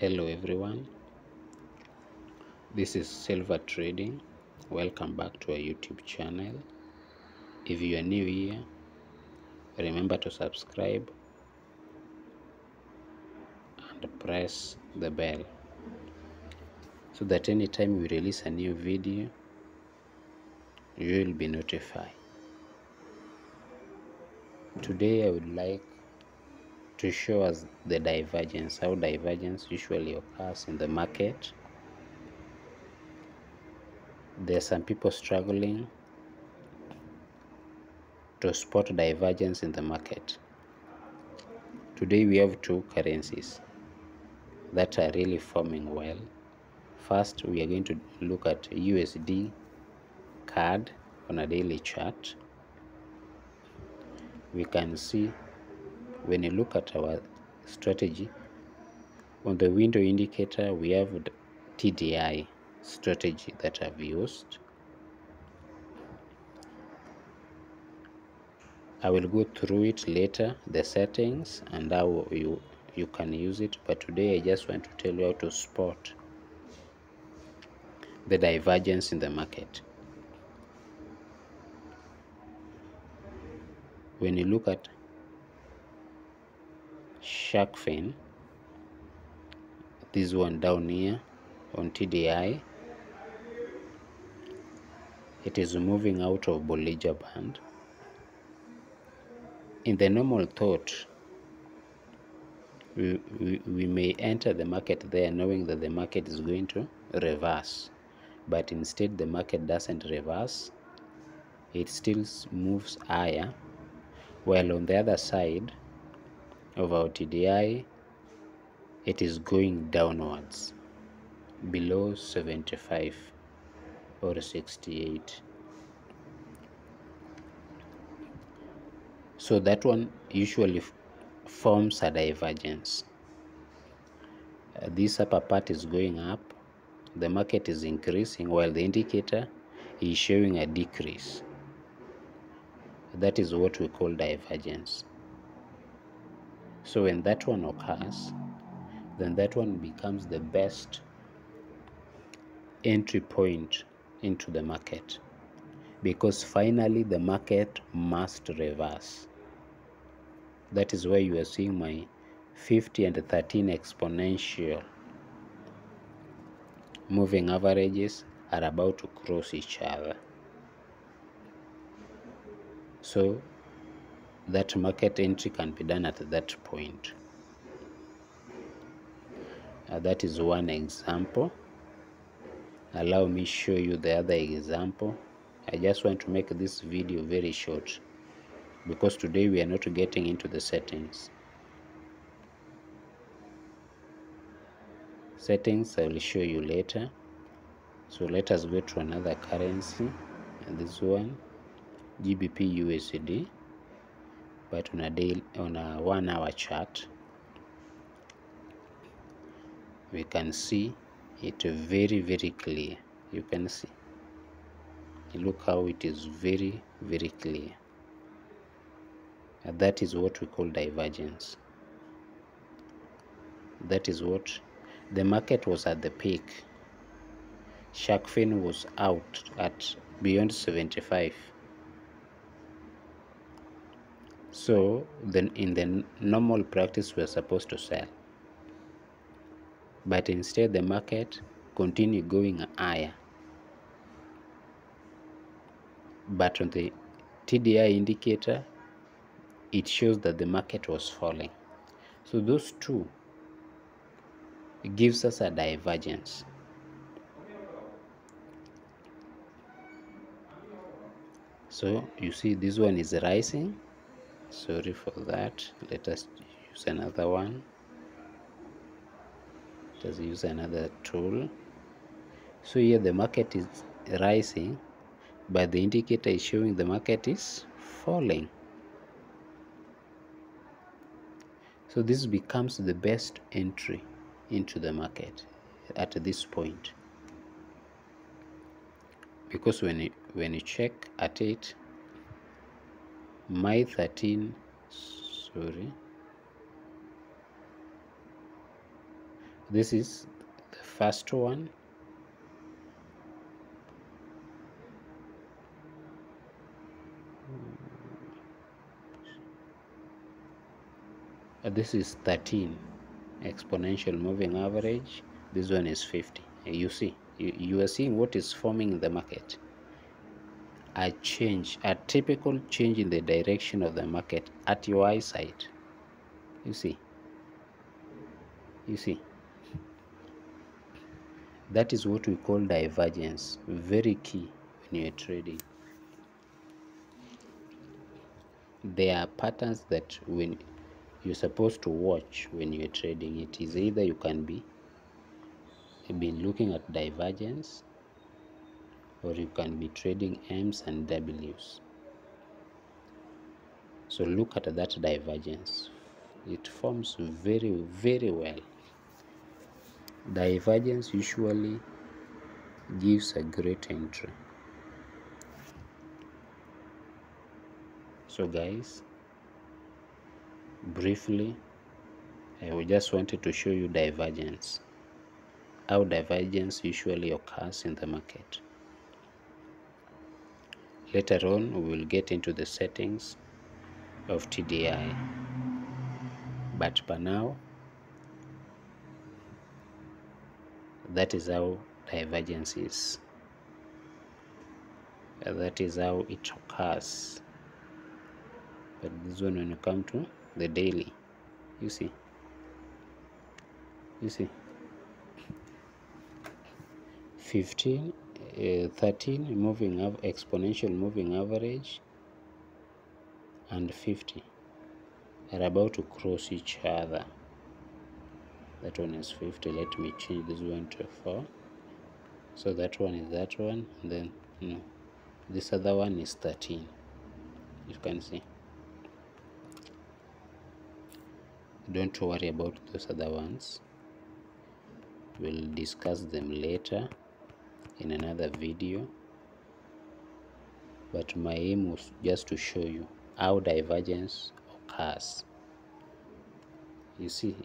hello everyone. This is silver trading. Welcome back to our youtube channel. If you are new here remember to subscribe and press the bell so that anytime we release a new video you will be notified. Today i would like to show us the divergence, how divergence usually occurs in the market. There are some people struggling to spot divergence in the market. Today we have two currencies that are really forming well. First, we are going to look at USD CAD on a daily chart. We can see when you look at our strategy on the window indicator we have TDI strategy that I've used. I will go through it later the settings and how you you can use it. But today I just want to tell you how to spot the divergence in the market. When you look at shark fin. This one down here on TDI it is moving out of Bollinger Band. In the normal thought we, we, we may enter the market there knowing that the market is going to reverse. But instead the market doesn't reverse. It still moves higher. While on the other side of our TDI it is going downwards below 75 or 68 so that one usually forms a divergence. Uh, this upper part is going up the market is increasing while the indicator is showing a decrease. That is what we call divergence so when that one occurs, then that one becomes the best entry point into the market because finally the market must reverse. That is why you are seeing my 50 and 13 exponential moving averages are about to cross each other. So that market entry can be done at that point. Uh, that is one example. Allow me show you the other example. I just want to make this video very short because today we are not getting into the settings. Settings I will show you later. So let us go to another currency this one GBP USD but on a daily on a one hour chart we can see it very very clear. You can see. Look how it is very very clear. And that is what we call divergence. That is what the market was at the peak. Shark fin was out at beyond 75 so then in the normal practice we're supposed to sell. But instead the market continue going higher. But on the TDI indicator it shows that the market was falling. So those two gives us a divergence. So you see this one is rising sorry for that. Let us use another one. Let us use another tool. So here the market is rising but the indicator is showing the market is falling. So this becomes the best entry into the market at this point. Because when you when you check at it my 13 sorry. This is the first one. Uh, this is 13 exponential moving average. This one is 50 Uh, you see you, you are seeing what is forming in the market a change a typical change in the direction of the market at your eyesight you see. You see. That is what we call divergence. Very key when you're trading. There are patterns that when you're supposed to watch when you're trading. It is either you can be been looking at divergence or you can be trading m's and w's. So look at that divergence. It forms very very well. Divergence usually gives a great entry. So guys briefly I just wanted to show you divergence. How divergence usually occurs in the market later on we will get into the settings of TDI but for now that is how divergence is. That is how it occurs. But this one when you come to the daily you see you see 15 uh, 13 moving up exponential moving average and 50 are about to cross each other. That one is 50 let me change this one to 4 so that one is that one and then no. This other one is 13 you can see. Don't worry about those other ones. We'll discuss them later in another video but my aim was just to show you how divergence occurs. You see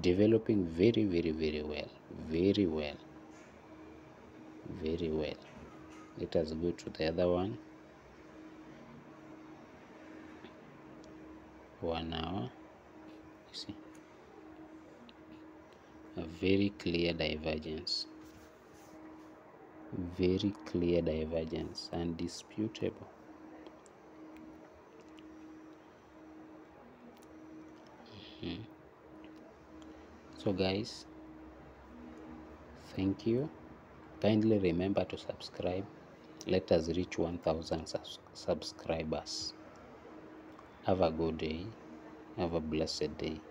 developing very very very well very well very well. Let us go to the other one. One hour. You see a very clear divergence very clear divergence undisputable Mhm. so guys thank you. Kindly remember to subscribe. Let us reach 1000 subs- subscribers. Have a good day. Have a blessed day